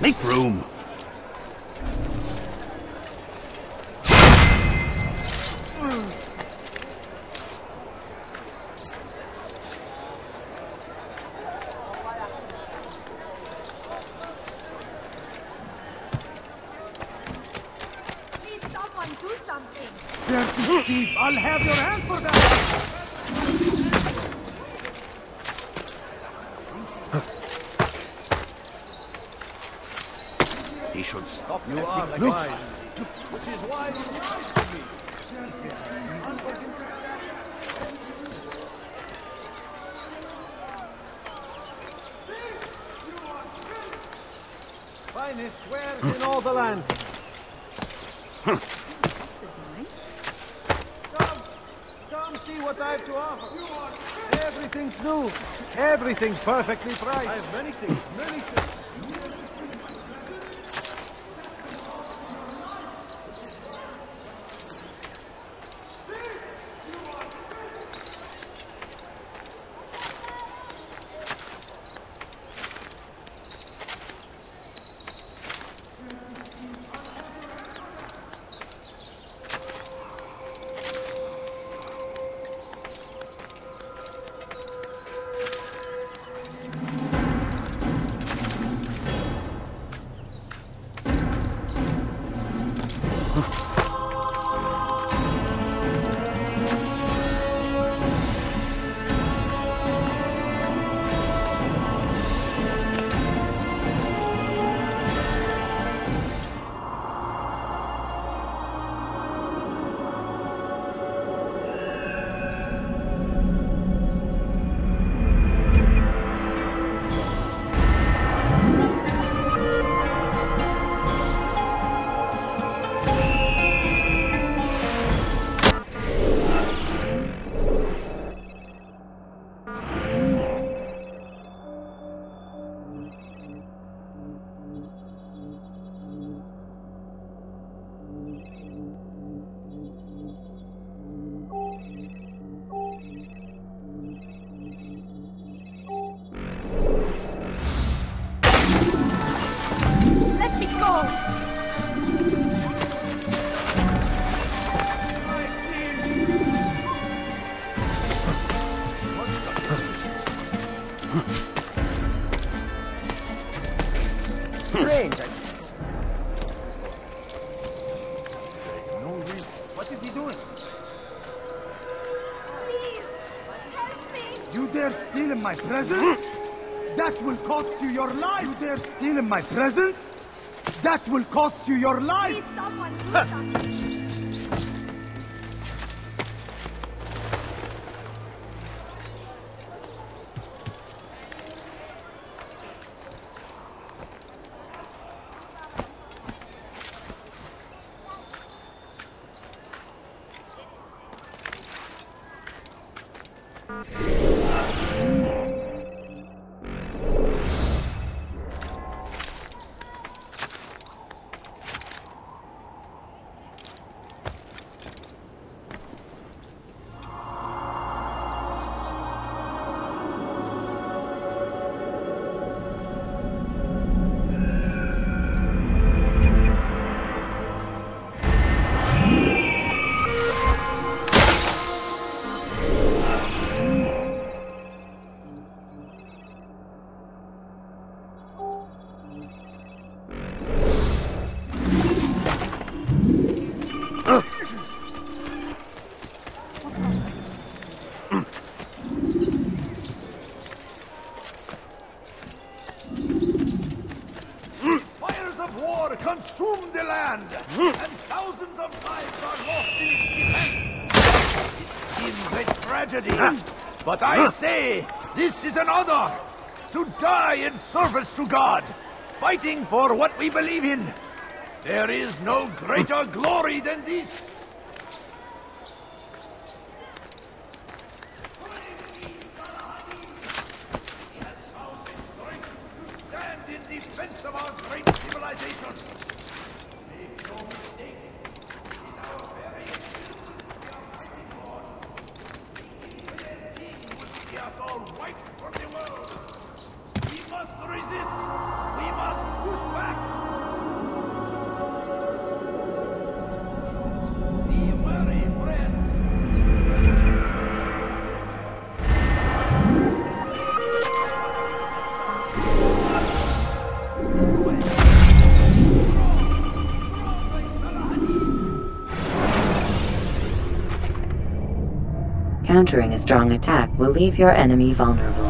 Make room. Dirty thief! I'll have your hand for that! He should stop. You are wise. Which is why you lied to me. Finest wares in all the land. Come, come see what I have to offer. Everything's new. Everything's perfectly priced. I have many things, many things. Strange. No reason. What is he doing? Please, help me. You dare steal in my presence? That will cost you your life. You dare steal in my presence? That will cost you your life. Please someone do something. Yeah. tragedy. But I say, this is an honor. To die in service to God, fighting for what we believe in. There is no greater glory than this. Defense of our great civilization. Countering a strong attack will leave your enemy vulnerable.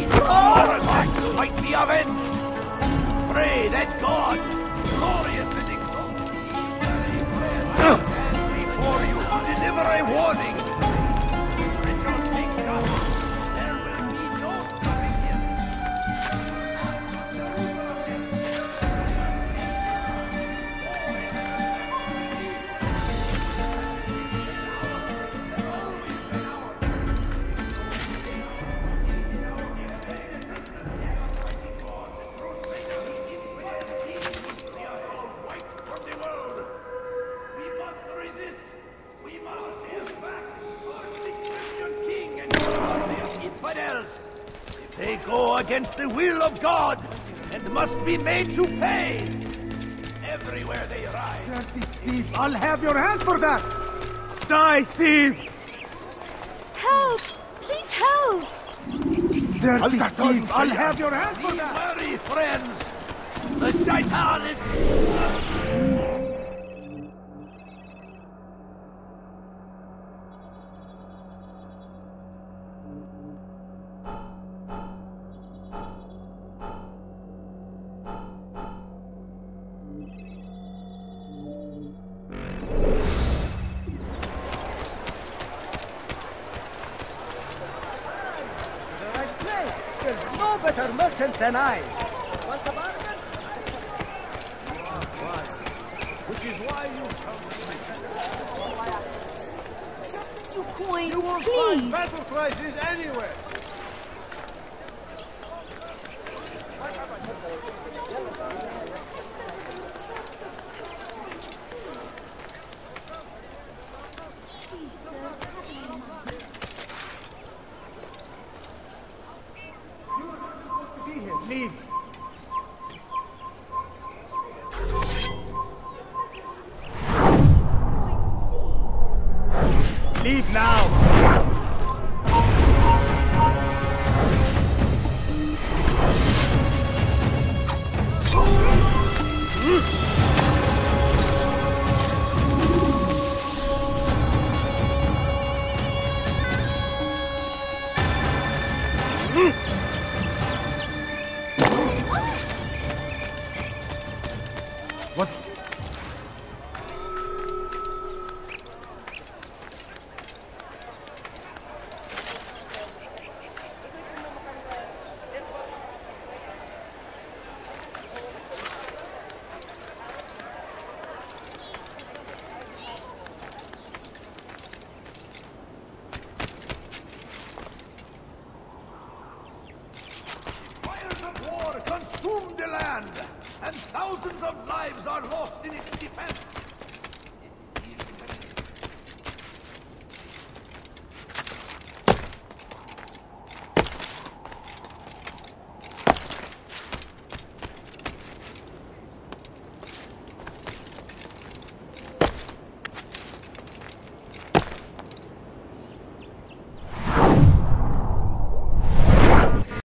Each attack might be avenged. Pray that God, glorious and exalted, be very present and before you deliver a warning. Infidels. They go against the will of God and must be made to pay. Everywhere they ride. Dirty thief! I'll have your hand for that! Die, thief! Help! Please help! Dirty thief! I'll have your hand for Be that! wary, friends. The shaitan is... better merchant than I! Want a bargain? Which is why you come Just a few coins, You won't find please. battle prices anywhere! Be What?